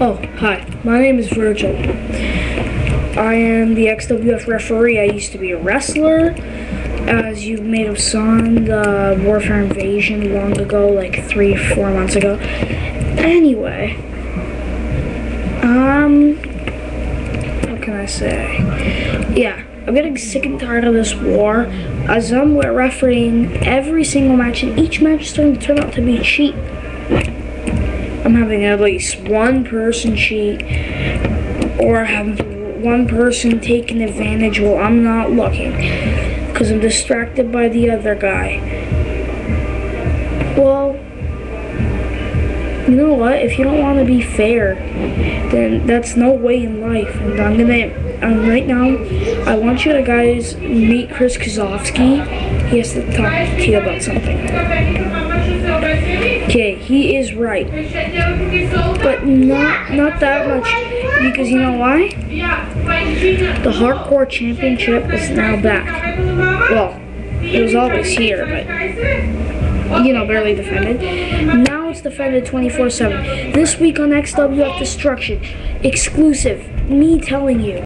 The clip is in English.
Oh, hi. My name is Virgil. I am the XWF referee. I used to be a wrestler. As you may have on the Warfare Invasion long ago, like three, four months ago. Anyway. Um. What can I say? Yeah. I'm getting sick and tired of this war. As I'm refereeing every single match, and each match is starting to turn out to be cheap. I'm having at least one person cheat or having one person taking advantage while I'm not looking because I'm distracted by the other guy. Well, you know what? If you don't want to be fair, then that's no way in life. And I'm gonna, um, right now, I want you to guys meet Chris Kozowski. He has to talk to you about something. Okay, he is right. But not not that much because you know why? The hardcore championship is now back. Well, it was always here, but you know, barely defended. Now it's defended 24-7. This week on XWF Destruction, exclusive, me telling you.